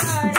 Bye.